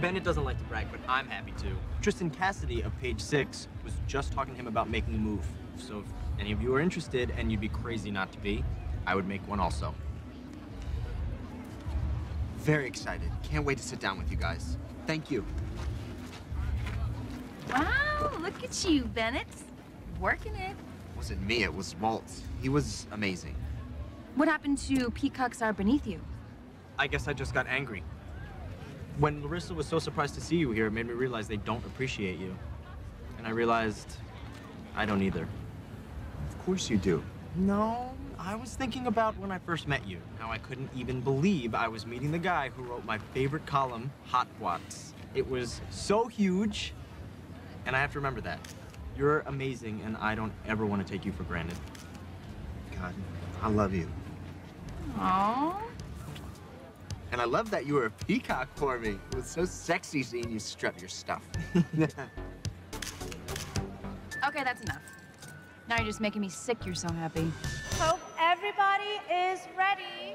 Bennet doesn't like to brag, but I'm happy to. Tristan Cassidy of Page Six was just talking to him about making a move. So if any of you are interested, and you'd be crazy not to be, I would make one also. Very excited. Can't wait to sit down with you guys. Thank you. Wow, look at you, Bennet. Working it. It wasn't me, it was Walt. He was amazing. What happened to peacocks are beneath you? I guess I just got angry. When Larissa was so surprised to see you here, it made me realize they don't appreciate you. And I realized I don't either. Of course you do. No, I was thinking about when I first met you, how I couldn't even believe I was meeting the guy who wrote my favorite column, Hot Watts. It was so huge, and I have to remember that. You're amazing, and I don't ever want to take you for granted. God, I love you. Aww. And I love that you were a peacock for me. It was so sexy seeing you strut your stuff. Okay, that's enough. Now you're just making me sick you're so happy. Hope everybody is ready.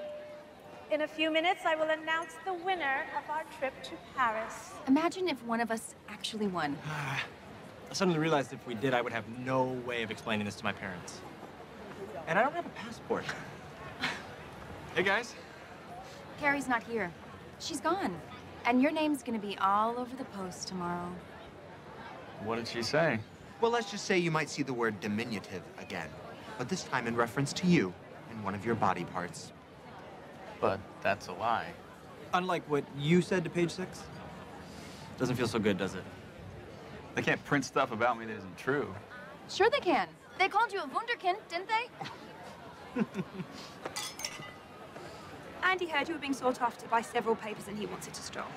In a few minutes, I will announce the winner of our trip to Paris. Imagine if one of us actually won. I suddenly realized if we did, I would have no way of explaining this to my parents. And I don't have a passport. hey, guys. Carrie's not here. She's gone. And your name's gonna be all over the post tomorrow. What did she say? well, let's just say you might see the word diminutive again, but this time in reference to you and one of your body parts. But that's a lie. Unlike what you said to page six, doesn't feel so good, does it? They can't print stuff about me that isn't true. Sure they can. They called you a wunderkind, didn't they? Andy heard you were being sought after by several papers and he wants it to stop.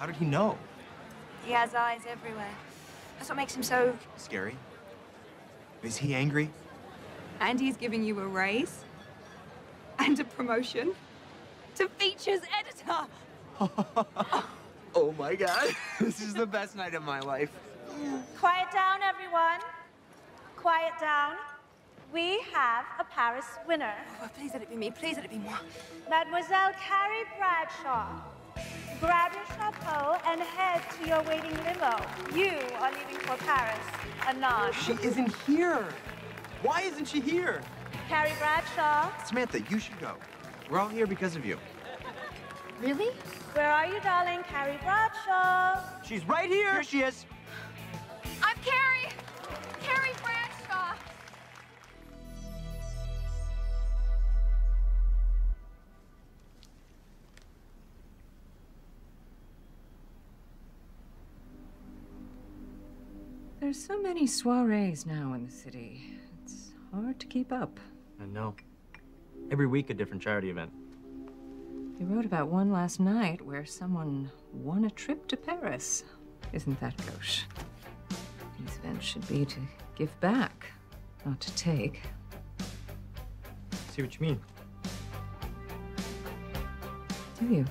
How did he know? He has eyes everywhere. That's what makes him so... Scary? Is he angry? Andy's giving you a raise and a promotion to features editor. Oh my god. this is the best night of my life. Quiet down, everyone. Quiet down. We have a Paris winner. Oh, please let it be me. Please let it be moi. Mademoiselle Carrie Bradshaw. Grab your chapeau and head to your waiting limo. You are leaving for Paris. Anon. She isn't here. Why isn't she here? Carrie Bradshaw, Samantha, you should go. We're all here because of you. Really? where are you, darling? Carrie Bradshaw. She's right here. Here she is. I'm Carrie! Carrie Bradshaw! There's so many soirees now in the city. It's hard to keep up. I know. Every week, a different charity event. You wrote about one last night where someone won a trip to Paris. Isn't that gauche? These events should be to give back, not to take. See what you mean. Do you?